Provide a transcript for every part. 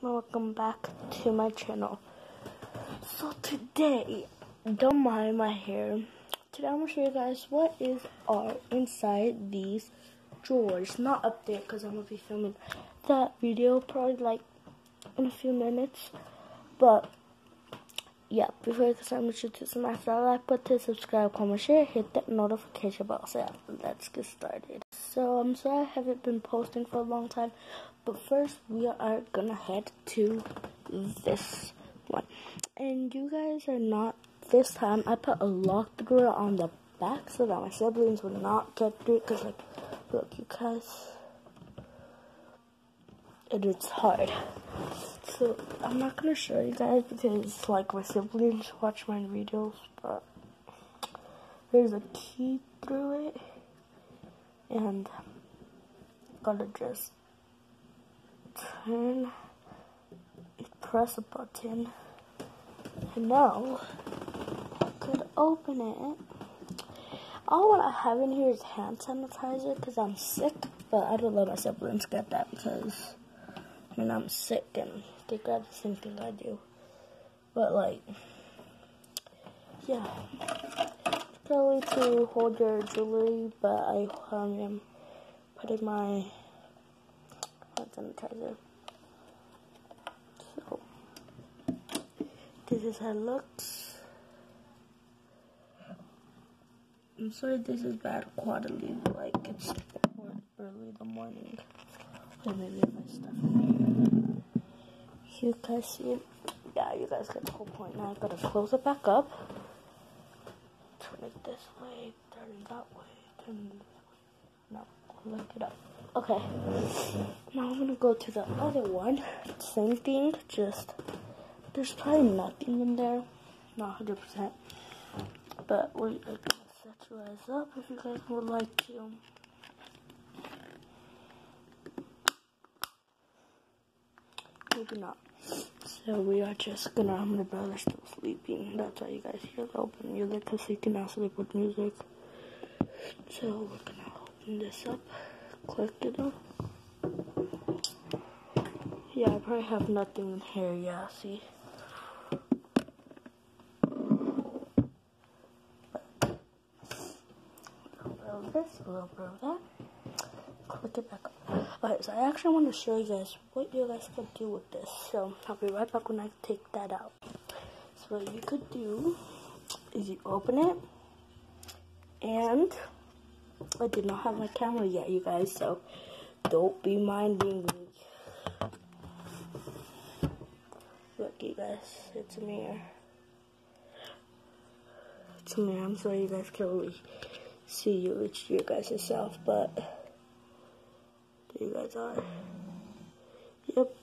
welcome back to my channel. So today, don't mind my hair. Today I'm gonna show you guys what is are inside these drawers. Not up there because I'm gonna be filming that video probably like in a few minutes. But yeah, before I start, make sure to smash that like button, subscribe, comment, share, hit that notification bell. So yeah, let's get started. So I'm sorry I haven't been posting for a long time, but first we are gonna head to this one. And you guys are not, this time I put a lock drawer on the back so that my siblings would not get through it. Cause like, look you guys, it is hard. So I'm not gonna show you guys because like my siblings watch my videos, but there's a key through it, and gotta just turn, press a button, and now I could open it. All what I have in here is hand sanitizer because I'm sick, but I don't let my siblings get that because mean I'm sick and they grab the same thing I do. But like, yeah. Probably to hold your jewelry, but I um, am putting my hand sanitizer. So, this is how it looks. I'm sorry this is bad quality, like it's early in the morning. Or maybe if stuff you guys see it? Yeah, you guys get the whole point. Now I gotta close it back up. Turn it this way, turn it that way, turn it this way. No, look it up. Okay. Now I'm gonna go to the other one. Same thing, just there's probably nothing in there. Not 100%. But we're gonna set you guys up if you guys would like to. Maybe not. So we are just gonna, I'm gonna brother still sleeping. That's why you guys hear the open music, because he cannot sleep with music. So we're gonna open this up, click it up. Yeah, I probably have nothing in here, yeah, see? This, a that. Click it back up. Alright, so I actually want to show you guys what you guys can do with this. So I'll be right back when I take that out. So what you could do is you open it and I did not have my camera yet, you guys, so don't be minding me. Look, you guys, it's a mirror. It's a mirror. I'm sorry you guys can't really see you, it's your guys' yourself, but there you guys are. Yep.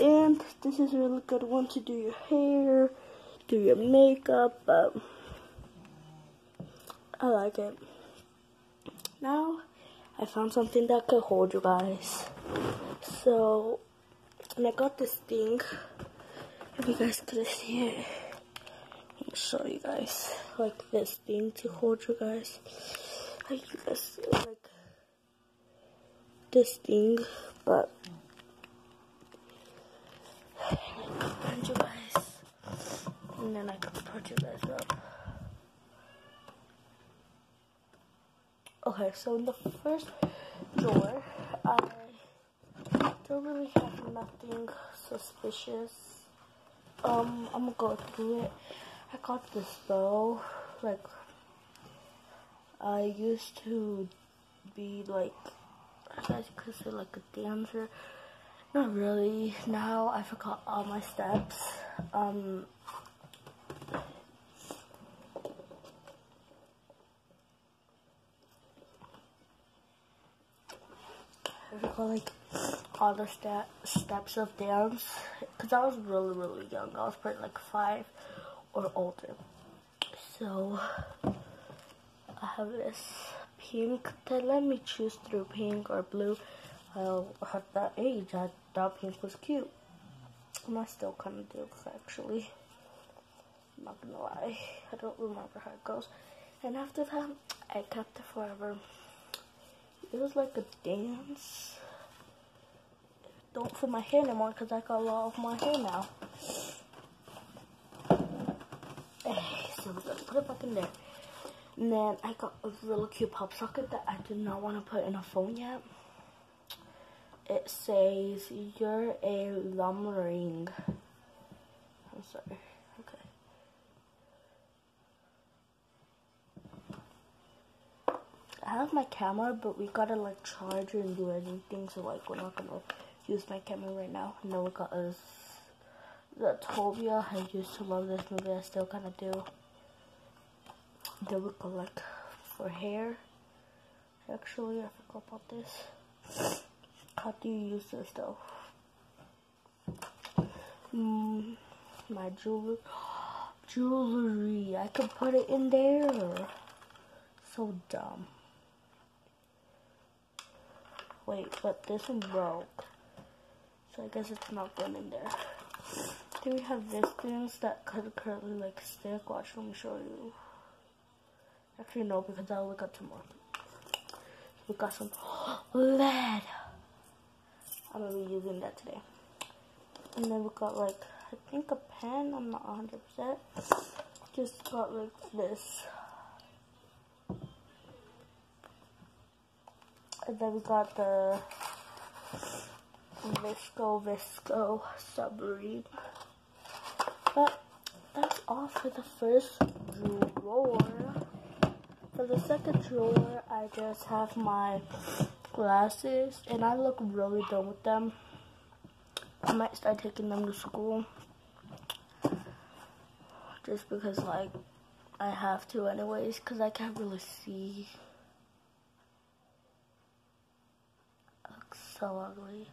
And this is a really good one to do your hair, do your makeup. but I like it. Now, I found something that could hold you guys. So, and I got this thing. If you guys could see it, let me show you guys. Like this thing to hold you guys. Like you guys, like this thing, but you guys, and then I can put you guys up. Okay, so in the first drawer, I don't really have nothing suspicious. Um, I'm gonna go through it. I got this bow, like, I used to be like guys could say like a dancer. Not really. Now I forgot all my steps. Um Forgot like all the step steps of dance because I was really really young. I was probably like five or older. So I have this pink. They let me choose through pink or blue. Uh, at that age, I thought pink was cute. And I still kind of do, actually. I'm not gonna lie. I don't remember how it goes. And after that, I kept it forever. It was like a dance. don't fit my hair anymore because I got a lot of my hair now. so we're gonna put it back in there. And then I got a really cute pop socket that I did not want to put in a phone yet. It says, you're a lumbering. I'm sorry. Okay. I have my camera, but we gotta like charge and do anything, so like we're not gonna use my camera right now. Then we got us the Tobia. I used to love this movie, I still kinda do. Then we like for hair. Actually, I forgot about this. How do you use this though? Mm, my jewelry. Jewelry. I could put it in there. So dumb. Wait, but this one broke. So I guess it's not going in there. Then we have this things that could currently like stick. Watch, let me show you. Actually, no, because I'll look up tomorrow. We got some lead. I'm gonna be using that today. And then we got like, I think a pen, I'm not 100%. Just got like this. And then we got the Visco Visco submarine. But that's all for the first drawer. For the second drawer, I just have my glasses and I look really dumb with them. I might start taking them to school just because like I have to anyways because I can't really see. looks so ugly.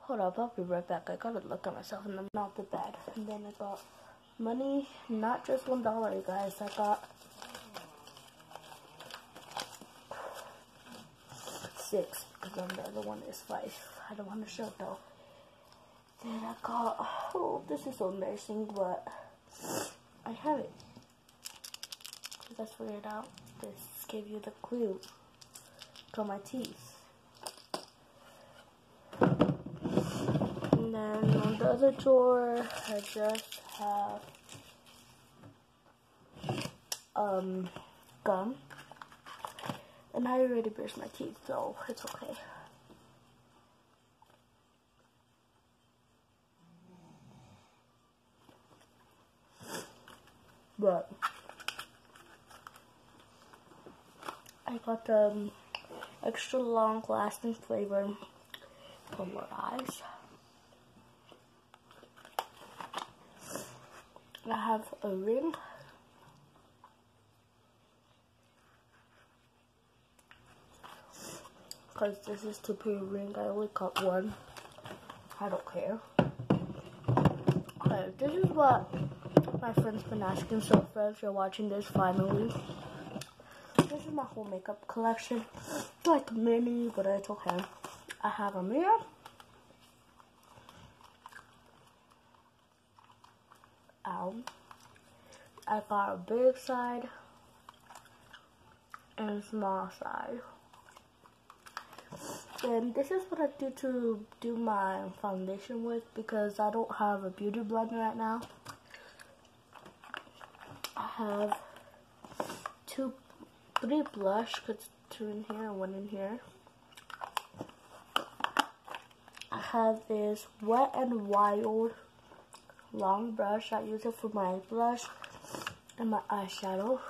Hold up, I'll be right back. I gotta look at myself and I'm not the bad. And then I got money, not just one dollar, you guys. I got six because then the other one is five. I don't want to show it though. Then I got, oh, this is so embarrassing, but I have it. Because I figured out this gave you the clue to my teeth. And then on the other drawer, I just have um, gum. And I already brushed my teeth, so it's okay. But I got the um, extra long lasting flavor for my Eyes. I have a ring because this is to put a ring. I only got one. I don't care. Okay, this is what my friend's been asking. So, friends, if you're watching this finally. This is my whole makeup collection. Like mini, but it's okay. I have a mirror. Um, I got a big side and a small side. And this is what I do to do my foundation with because I don't have a beauty blender right now. I have two, three blush, cause two in here and one in here. I have this Wet and Wild long brush. I use it for my blush and my eyeshadow.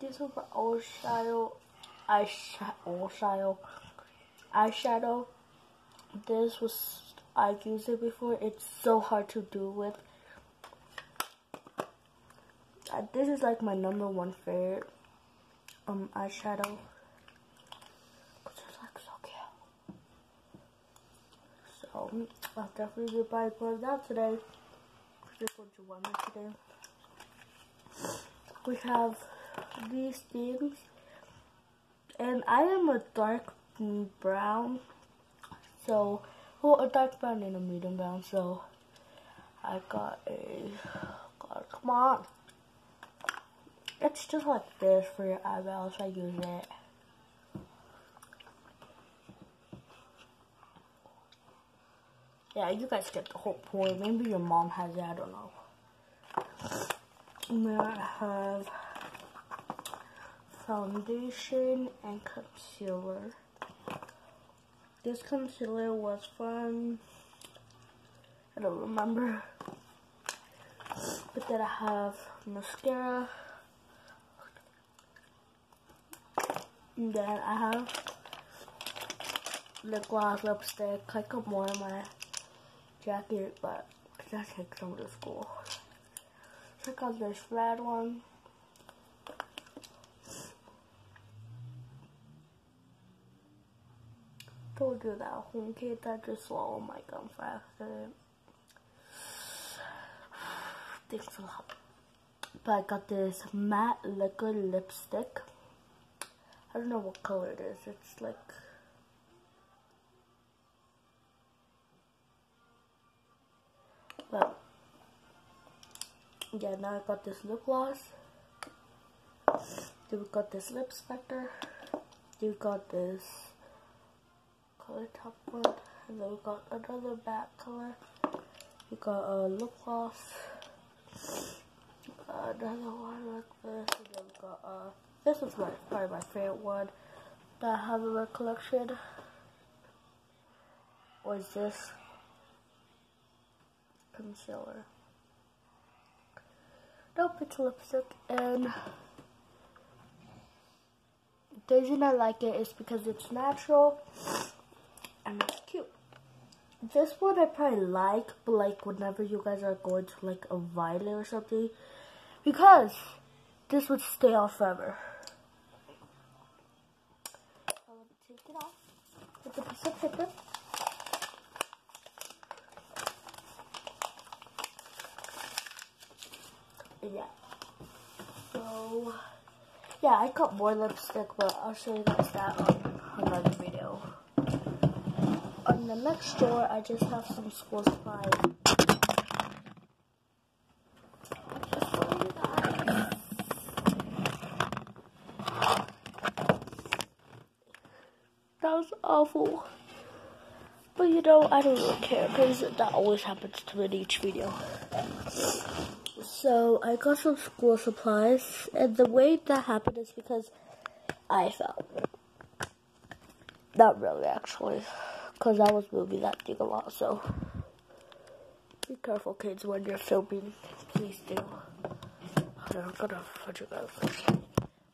This is my eyeshadow, old shadow, eyeshadow. This was, I've used it before. It's so hard to do with. Uh, this is like my number one favorite um eyeshadow. Cause it's like so cute. So I'll definitely more of that today. This one's one today. We have these things and I am a dark brown so well a dark brown and a medium brown so I got a God come on It's just like this for your eyebrows. I use it. Yeah, you guys get the whole point. Maybe your mom has it, I don't know. Then I have foundation and concealer. This concealer was from, I don't remember. But then I have mascara. And then I have lip gloss, lipstick. I got more in my jacket, but I take some to school. Check out this red one. Told you that home kit that just swallowed my gum for accident. Thanks a lot. But I got this matte liquid lipstick. I don't know what color it is. It's like But yeah, now I got this lip gloss. Then we got this lip specter. Then we got this color top one. And then we got another back color. We got a lip gloss. Another one like this. And then we got uh this is my probably my favorite one that I have in my collection. Was this concealer. Nope, it's lipstick. And the reason I like it is because it's natural and it's cute. This one I probably like, but like whenever you guys are going to like a violet or something, because this would stay off forever. Me take it off with piece of paper. Yeah. So, yeah, I got more lipstick, but I'll show you guys that on another video. On the next drawer, I just have some school supplies. That was awful. But you know, I don't really care because that always happens to me in each video. So I got some school supplies, and the way that happened is because I fell. Not really, actually, because I was moving that thing a lot. So be careful, kids, when you're filming. Please do. I'm gonna put you guys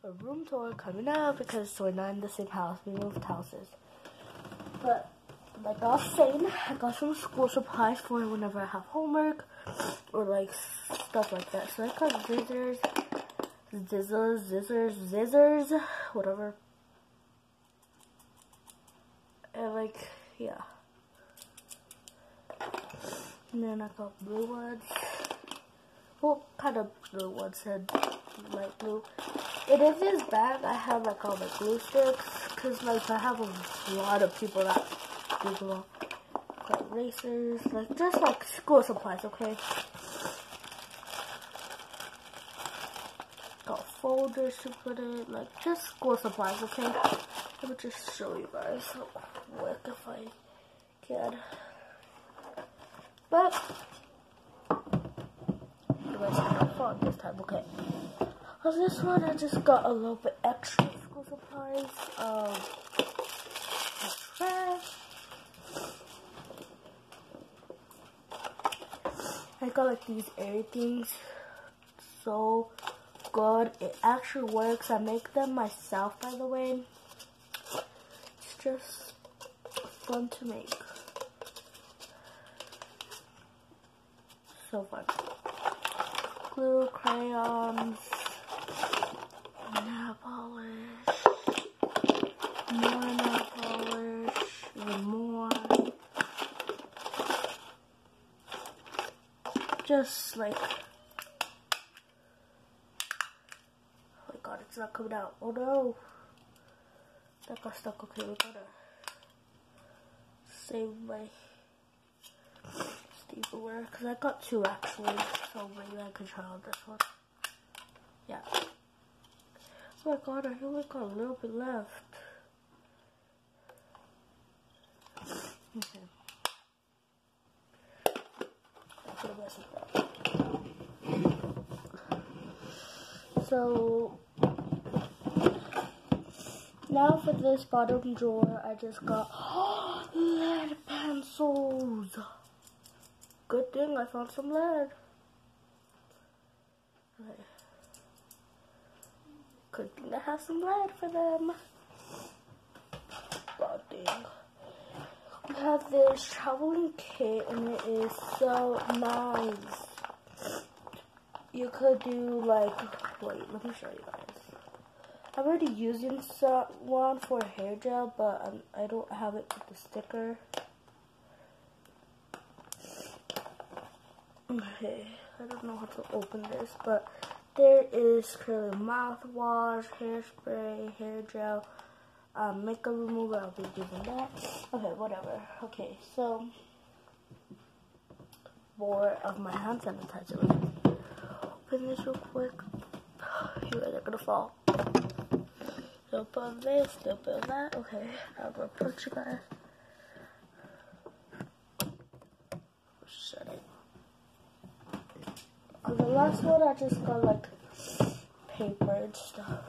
a room tour coming up because we're not in the same house. We moved houses, but like I was saying, I got some school supplies for whenever I have homework or like stuff like that. So I got scissors, scissors, scissors, scissors, whatever. And like, yeah. And then I got blue ones. Well, kind of blue ones and light blue. And in this bag, I have like all my glue sticks. Cause like I have a lot of people that do glue got erasers, like just like school supplies, okay? Got folders to put in, like just school supplies, okay? Let me just show you guys real quick if I can. But you guys have fun this time, okay? On this one, I just got a little bit extra school supplies. Um, trash I got like these air things. So good. It actually works. I make them myself, by the way. It's just fun to make. So fun. Glue, crayons, nail polish, more nail polish, even more. just like oh my god it's not coming out. Oh no. That got stuck. Okay we gotta save my stapler because I got two actually. So maybe I can try on this one. Yeah. Oh my god, I only got a little bit left. Okay. So now for this bottom drawer, I just got lead pencils. Good thing I found some lead. Good thing I have some lead for them. God dang. We have this traveling kit and it is so nice. You could do like, wait, let me show you guys. I'm already using some, one for hair gel, but um, I don't have it with the sticker. Okay, I don't know how to open this, but there is curly mouthwash, hairspray, hair gel, um, makeup remover. I'll be doing that. Okay, whatever. Okay, so more of my hand sanitizer. Open this real quick. You guys are gonna fall. Still put this, still put that. Okay, put you guys. Shut it. On the last one, I just got like paper and stuff.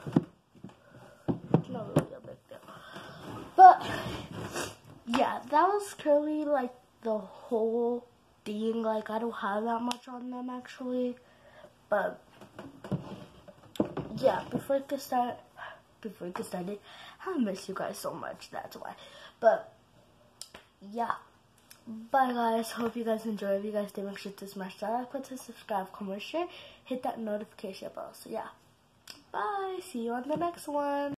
Not really a big deal. But yeah, that was currently like the whole thing. Like I don't have that much on them actually, but yeah. Before I get started before we get started. I miss you guys so much, that's why. But, yeah. Bye guys, hope you guys enjoy. If you guys did, make sure to smash that like button, subscribe, comment, share, hit that notification bell. So yeah, bye. See you on the next one.